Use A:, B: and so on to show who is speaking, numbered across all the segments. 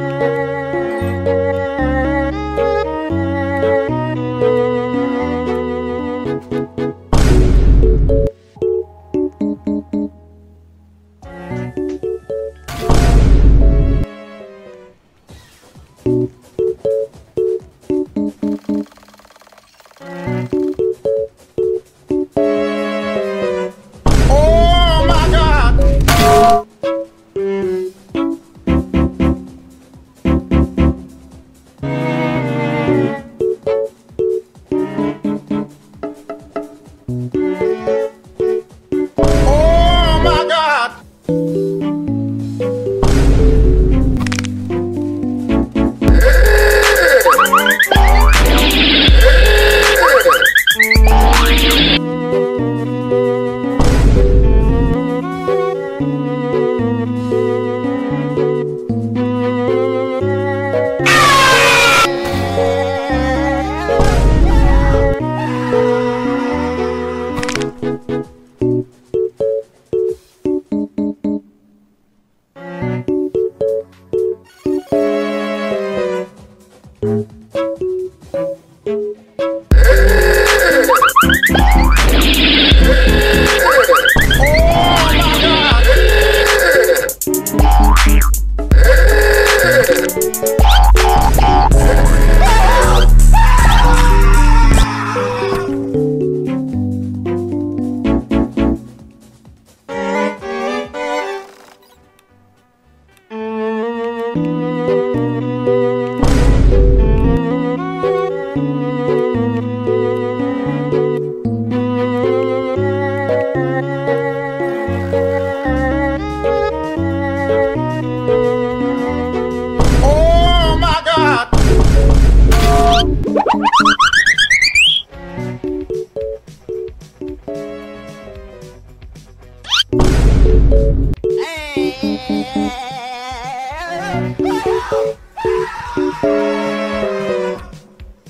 A: Oh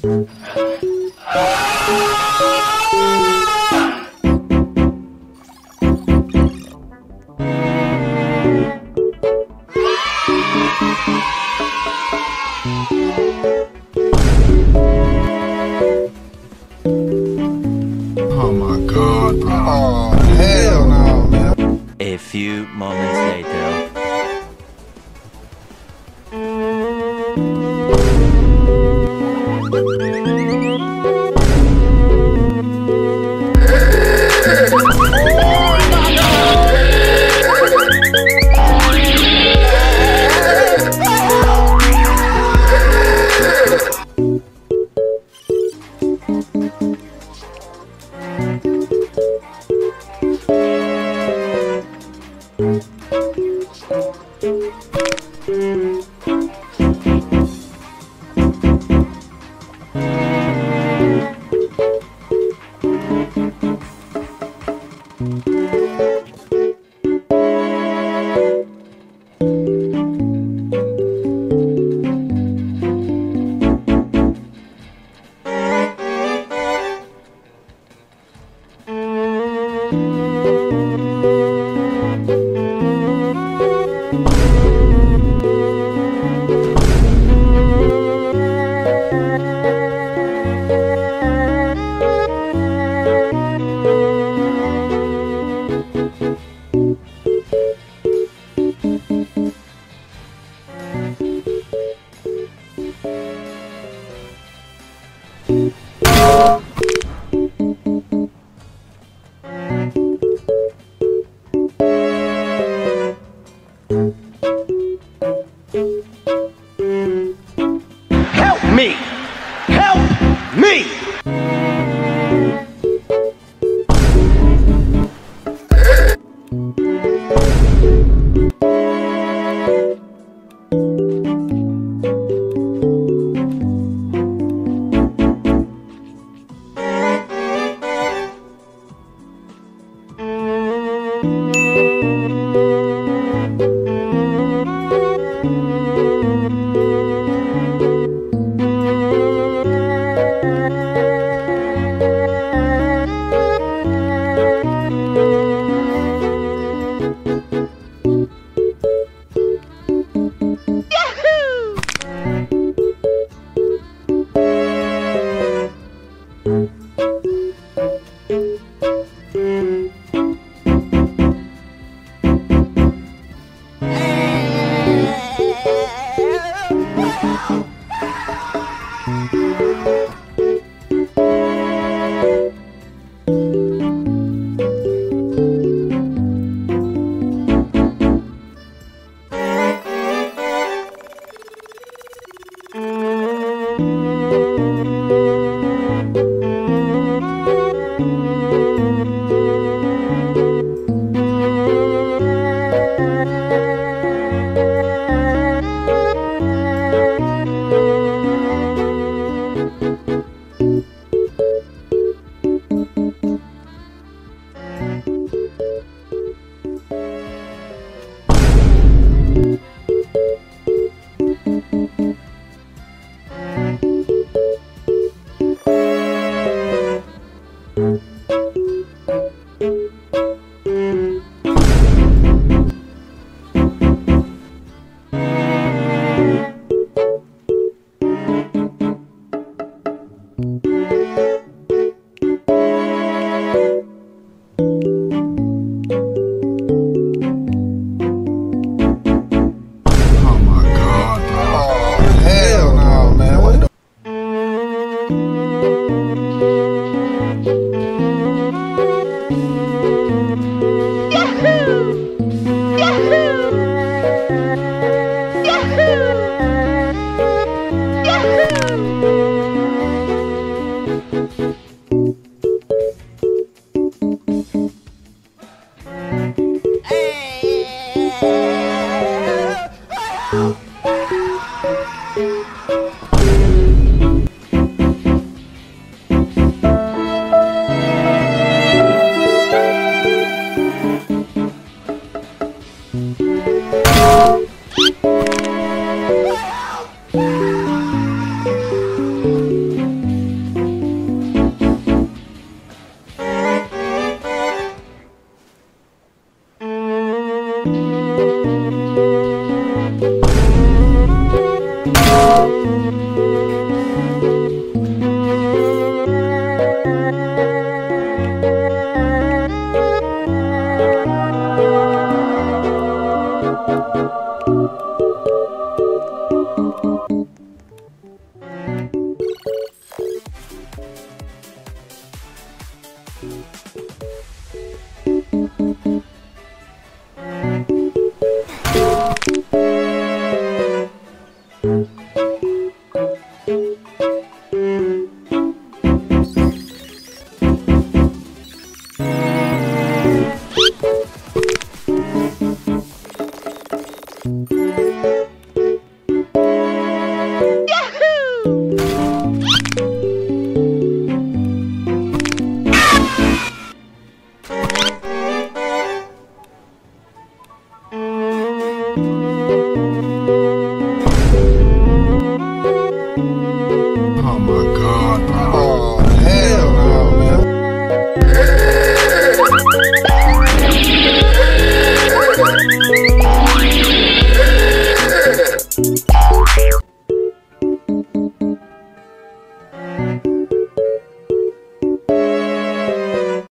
A: Oh my god,
B: bro. Oh, hell no, man.
C: A few moments later. Música me. Help me. Thank you.